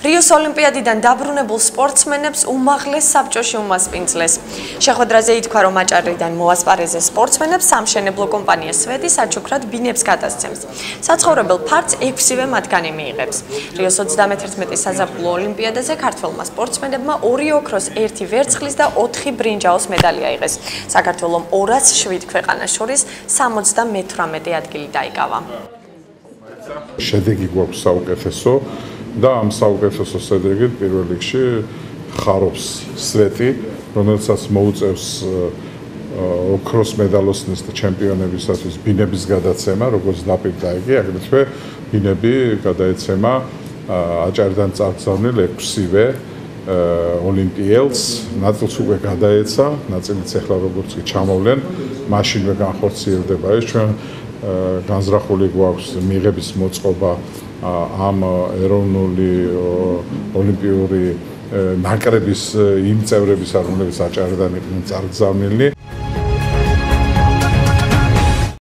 რიოს ოლიმპიადიდან დაბრუნებულ სპორტსმენებს უმაღლეს საბჭოში უმასპინძლეს. შეხვედრაზე ითქვა, რომ აჭარიდან მოასპარეზე სპორტსმენებს სამშენებლო კომპანია სვეტი საჩუქრად ბინებს გადასცემს. საცხოვრებელ ფარც 6-ვე მათგანი მიიღებს. რიოს 31 საზაფხულო ოლიმპიადაზე ქართველმა სპორტსმენებმა 2 ოქროს, 1 ვერცხლის და 4 ბრინჯაოს მედალი აიღეს. საქართველოს 207 ქვეყანას შორის 78 ადგილი დაიკავა. შედეგი გვაქვს საუკეთესო. და ამ საუკეთესო შედეგით პირველ რიგში ხარობს სვეტი, რომელსაც მოუწევს ოქროს მედალოსნის და ჩემპიონებისათვის ბინების გადაცემა, როგორც დაპირდა იგი, აგრეთვე ბინები გადაეცემა აჭარიდან წარგზავნილ 6-ვე ოლიმპიელს, ნაწილს უკვე გადაეცა, ნაწილიც ახლა როგორც კი ჩამოვლენ, მაშინვე განხორციელდება ეს ჩვენ განზრახული გვაქვს მიღების მოწყობა ამ ეროვნული ოლიმპიური ნაკრების იმ წევრების არ აჭარიდან იყვნენ წარგზავნილი